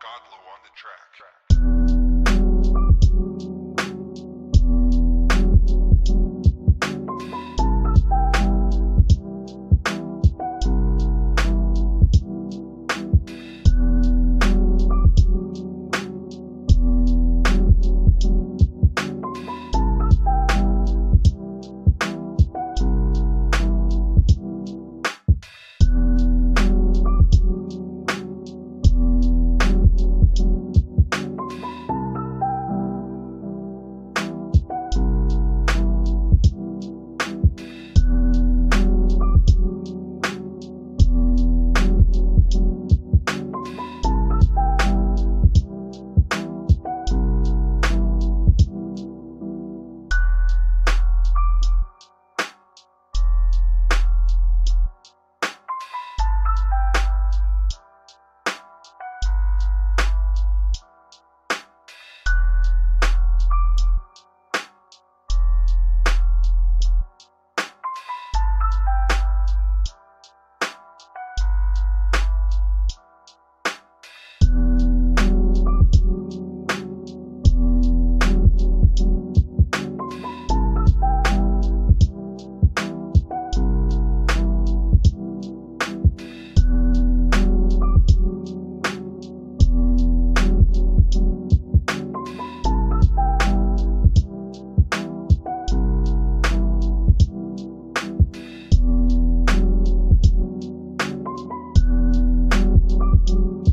Godlow on the track. you